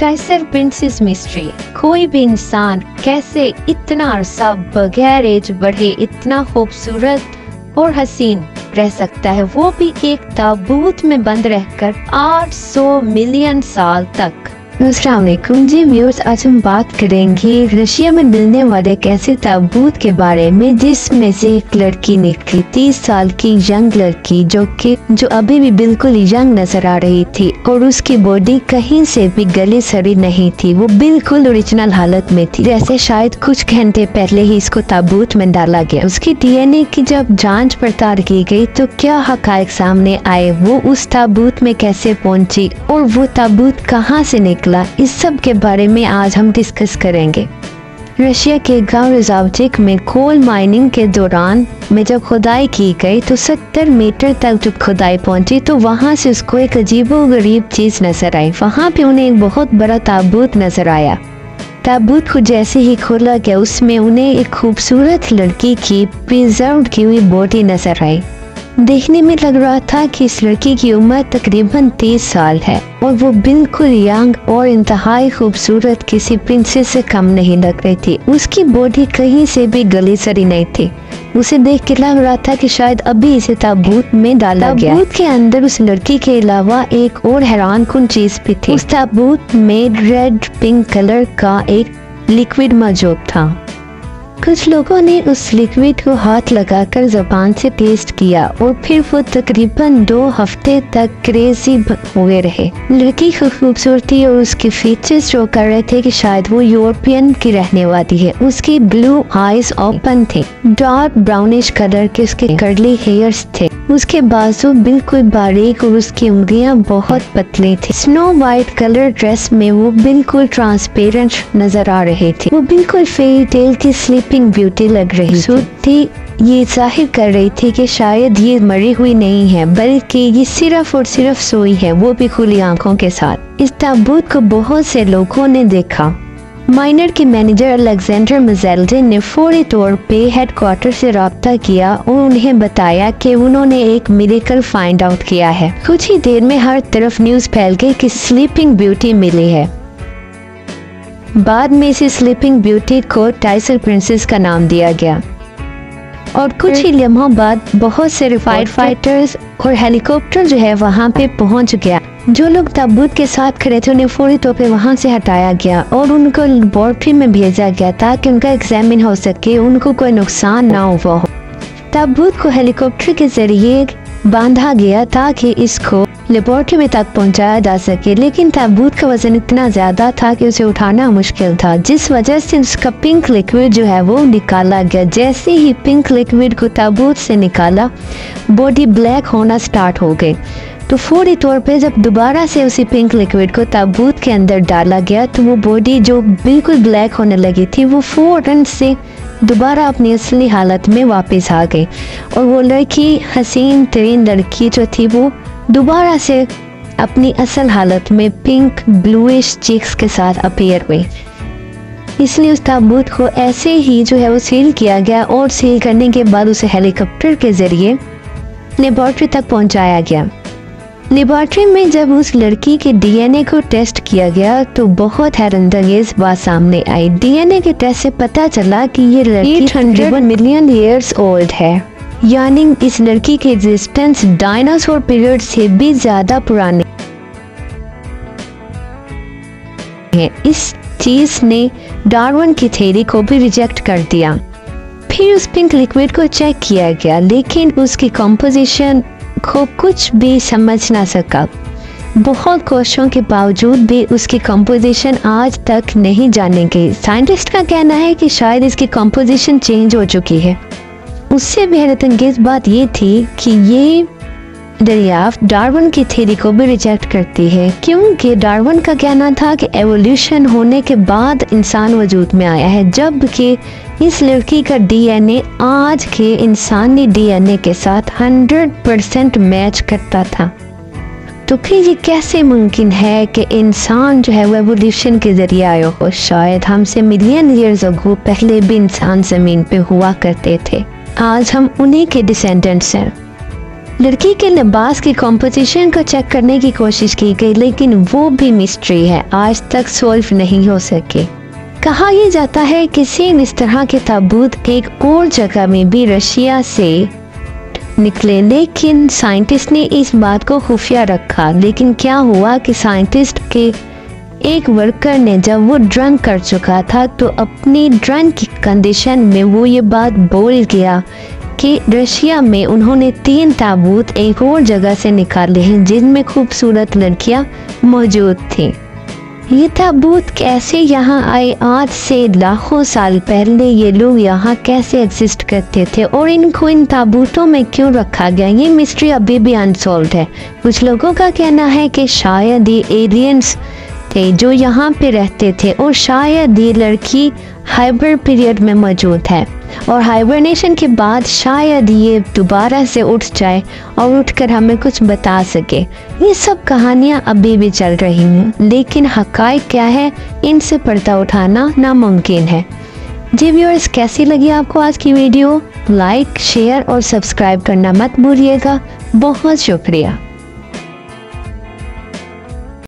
टाइसर princess mystery कोई भी इंसान कैसे इतना अरसा बगैर एज बढ़े, इतना खूबसूरत और हसीन रह सकता है? वो भी एक ताबूत में बंद रहकर 800 मिलियन साल तक। असलकुम जी व्यूअर्स, आज हम बात करेंगे रशिया में मिलने वाले एक ऐसे ताबूत के बारे में, जिसमें से एक लड़की निकली तीस साल की यंग लड़की जो कि, जो अभी भी बिल्कुल यंग नज़र आ रही थी और उसकी बॉडी कहीं से भी गली सड़ी नहीं थी, वो बिल्कुल ओरिजिनल हालत में थी। जैसे शायद कुछ घंटे पहले ही इसको ताबूत में डाला गया। उसकी डीएनए की जब जाँच पड़ताल की गई तो क्या हक सामने आए, वो उस ताबूत में कैसे पहुँची और वो ताबूत कहाँ से निकला? निकला इस सब के बारे में आज हम डिस्कस करेंगे। रशिया के गाँव रिजावटिक में कोल माइनिंग के दौरान में जब खुदाई की गई तो 70 मीटर तक जब खुदाई पहुँची तो वहाँ से उसको एक अजीबो गरीब चीज़ नज़र आई। वहाँ पे उन्हें एक बहुत बड़ा ताबूत नज़र आया। ताबूत को जैसे ही खोला गया, उसमें उन्हें एक खूबसूरत लड़की की प्रिजर्व की हुई बॉडी नज़र आई। देखने में लग रहा था कि इस लड़की की उम्र तकरीबन तीस साल है और वो बिल्कुल यंग और इंतहाई खूबसूरत किसी प्रिंसेस से कम नहीं लग रही थी। उसकी बॉडी कहीं से भी गली सरी नहीं थी। उसे देख के लग रहा था कि शायद अभी इसे ताबूत में डाला गया। ताबूत के अंदर उस लड़की के अलावा एक और हैरान कन चीज़ भी थी। उस ताबूत में रेड पिंक कलर का एक लिक्विड मौजूद था। कुछ लोगों ने उस लिक्विड को हाथ लगाकर जबान से टेस्ट किया और फिर वो तकरीबन दो हफ़्ते तक क्रेजी हुए रहे। लड़की की खूबसूरती और उसके फीचर्स शो कर रहे थे कि शायद वो यूरोपियन की रहने वाली है। उसकी ब्लू आईज ओपन थे। डार्क ब्राउनिश कलर के उसके कर्ली हेयर्स थे। उसके बाजू बिल्कुल बारीक और उसकी उंगलियाँ बहुत पतली थी। स्नो वाइट कलर ड्रेस में वो बिल्कुल ट्रांसपेरेंट नज़र आ रहे थे। वो बिल्कुल फेरी टेल की स्लीपिंग ब्यूटी लग रही थी। ये ज़ाहिर कर रही थी कि शायद ये मरी हुई नहीं है, बल्कि ये सिर्फ़ और सिर्फ़ सोई है, वो भी खुली आँखों के साथ। इस ताबूत को बहुत से लोगों ने देखा। माइनर के मैनेजर अलेक्जेंडर मजेल्डन ने फौरी तौर पे हेडक्वार्टर से रबता किया और उन्हें बताया कि उन्होंने एक मेडिकल फाइंड आउट किया है। कुछ ही देर में हर तरफ़ न्यूज़ फैल गई कि स्लीपिंग ब्यूटी मिली है। बाद में इसे स्लीपिंग ब्यूटी को टाइसर प्रिंसेस का नाम दिया गया। और कुछ ही लम्हों बाद बहुत से फायर फाइटर्स और हेलीकॉप्टर जो है वहाँ पे पहुँच गया। जो लोग ताबूत के साथ खड़े थे, उन्हें फौरी तौर पर वहाँ से हटाया गया और उनको लेबोरेटरी में भेजा गया ताकि उनका एग्जामिन हो सके, उनको कोई नुकसान ना हुआ हो। ताबूत को हेलीकॉप्टर के ज़रिए बांधा गया ताकि इसको लेबोरेटरी में तक पहुँचाया जा सके, लेकिन ताबूत का वज़न इतना ज़्यादा था कि उसे उठाना मुश्किल था, जिस वजह से उसका पिंक लिक्विड जो है वो निकाला गया। जैसे ही पिंक लिक्विड को ताबूत से निकाला बॉडी ब्लैक होना स्टार्ट हो गई। तो फौरी तौर पे जब दोबारा से उसी पिंक लिक्विड को ताबूत के अंदर डाला गया तो वो बॉडी जो बिल्कुल ब्लैक होने लगी थी, वो फ़ौरन से दोबारा अपनी असली हालत में वापस आ गई। और वो लड़की, हसीन तरीन लड़की जो थी, वो दोबारा से अपनी असल हालत में पिंक ब्लूइश चिक्स के साथ अपेयर हुई। इसलिए उस ताबूत को ऐसे ही जो है वो सील किया गया और सील करने के बाद उसे हेलीकॉप्टर के ज़रिए लेबॉर्ट्री तक पहुँचाया गया। लेबॉर्ट्री में जब उस लड़की के डीएनए को टेस्ट किया गया तो बहुत हैरतंगेज बात सामने आई। डीएनए के टेस्ट से पता चला कि ये लड़की हंड्रेड मिलियन ईयर्स ओल्ड है। यानी इस लड़की के एग्जिस्टेंस डायनासोर पीरियड से भी ज़्यादा पुरानी है। इस चीज़ ने डार्विन की थेरी को भी रिजेक्ट कर दिया। फिर उस पिंक लिक्विड को चेक किया गया, लेकिन उसकी कंपोजिशन को कुछ भी समझ ना सका। बहुत कोशिशों के बावजूद भी उसकी कंपोजिशन आज तक नहीं जाने गई साइंटिस्ट का कहना है कि शायद इसकी कंपोजिशन चेंज हो चुकी है। उससे भी हैरत बात ये थी कि ये दरियाफ्त डार्विन की थ्योरी को भी रिजेक्ट करती है, क्योंकि डार्विन का कहना था कि एवोल्यूशन होने के बाद इंसान वजूद में आया है, जबकि इस लड़की का डीएनए आज के इंसानी डीएनए के साथ 100 परसेंट मैच करता था। तो फिर ये कैसे मुमकिन है कि इंसान जो है वो एवोल्यूशन के ज़रिए आया हो? शायद हमसे मिलियन ईयर्स अगो पहले भी इंसान ज़मीन पे हुआ करते थे। आज हम उन्हीं के डिसेंडेंट्स हैं। लड़की के लिबास के कंपोजिशन को चेक करने की कोशिश की गई, लेकिन वो भी मिस्ट्री है। आज तक सॉल्व नहीं हो सके। कहा यह जाता है कि सेम इस तरह के ताबूत एक और जगह में भी रशिया से निकले, लेकिन साइंटिस्ट ने इस बात को खुफिया रखा। लेकिन क्या हुआ कि साइंटिस्ट के एक वर्कर ने जब वो ड्रंक कर चुका था तो अपनी ड्रंक की कंडीशन में वो ये बात बोल गया कि रशिया में उन्होंने तीन ताबूत एक और जगह से निकाले हैं जिनमें खूबसूरत लड़कियाँ मौजूद थीं। ये ताबूत कैसे यहाँ आए? आज से लाखों साल पहले ये लोग यहाँ कैसे एग्जिस्ट करते थे? और इनको इन ताबूतों में क्यों रखा गया? ये मिस्ट्री अभी भी अनसोल्व है। कुछ लोगों का कहना है कि शायद ये एलियंस थे, जो यहाँ पे रहते थे और शायद ये लड़की हाइबर पीरियड में मौजूद है। और हाइबरनेशन के बाद शायद ये दोबारा से उठ जाए और उठकर हमें कुछ बता सके। ये सब कहानियाँ अभी भी चल रही हैं, लेकिन हकाइक क्या है, इनसे पर्दा उठाना नामुमकिन है। जी व्यूअर्स, कैसी लगी आपको आज की वीडियो? लाइक, शेयर और सब्सक्राइब करना मत भूलिएगा। बहुत शुक्रिया।